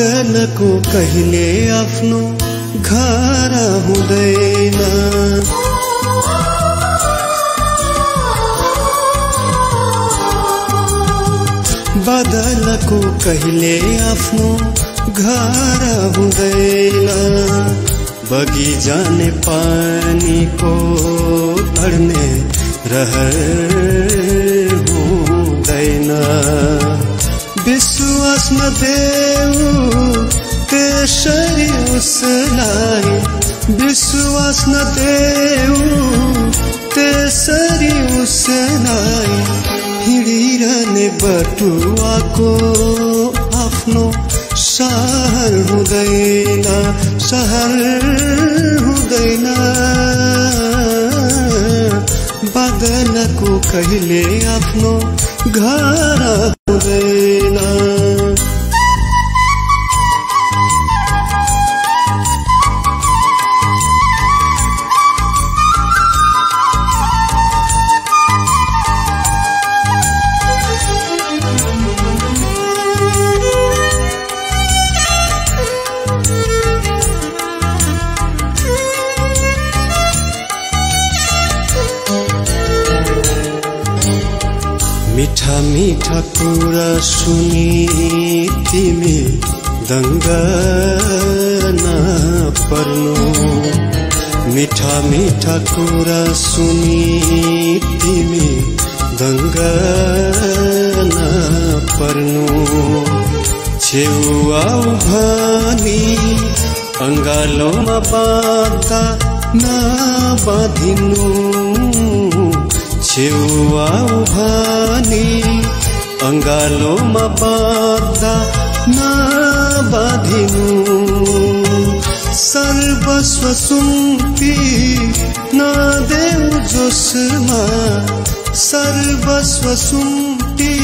बदनको कहिले आफ्नो घर हुँदैन बदलको कहिले आफ्नो घर हुँदैन बगी जाने पानीको पढ्ने रहर हुँदैन विश्वास नदेऊ त्यसरी उसलाई विश्वास नदेऊ त्यसरी उसलाई हिँडिरहने बटुवाको आफ्नो सहर हुँदैन सहर हुँदैन। बदनको कहिले आफ्नो घर हुँदैन। मिठा मिठा कुरा सुनि तिमी दङ्ग पर्नु। मिठा मिठा कुरा सुनि तिमी दङ्ग पर्नु। छेउ आउ भनी अङ्गालोमा बाँध्दा नबाँधिनु छेउ भनी अङ्गालोमा बाँध्दा नबाँधिनु सर्वस्व सुम्पी नदेऊ जोसमा सर्वस्व सुम्पी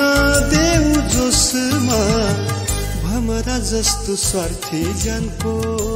नदेऊ जोसमा भमरा जस्तो स्वार्थी भरा हुँदै